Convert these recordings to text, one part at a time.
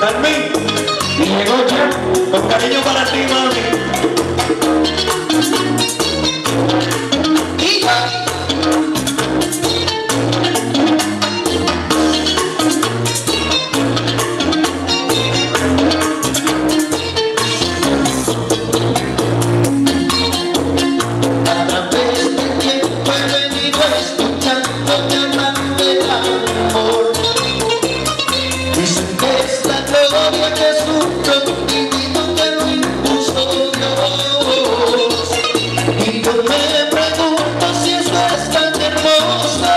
Carmen, y llegó ya, con cariño para ti, mami. Me pregunto si es tan hermoso,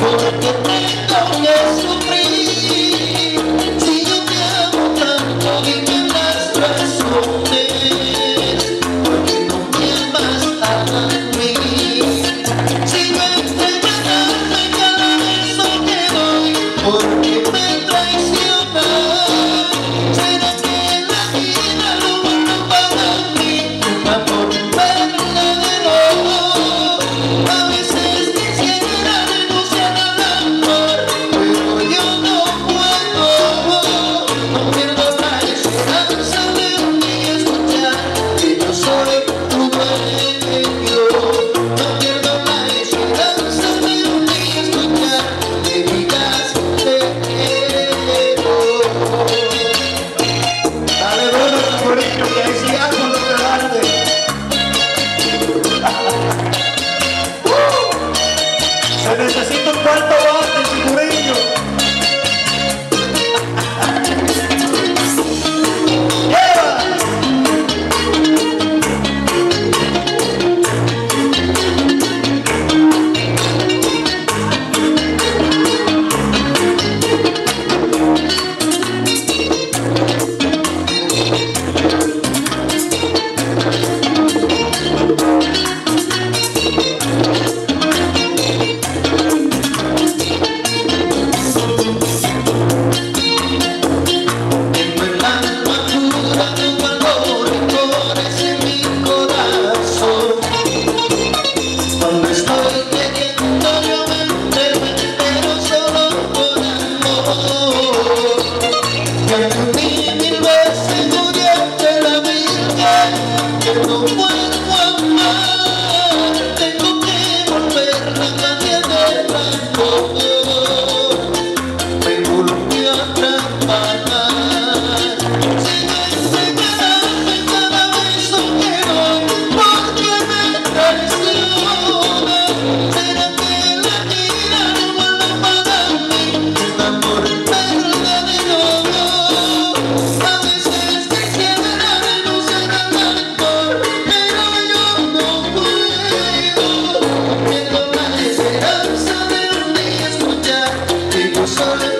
porque tengo que sufrir. Si yo te amo tanto, y me das para sufrir, porque no quieres más de mí. Si me estás en casa, me quedo eso que doy, porque. 한 번. sun.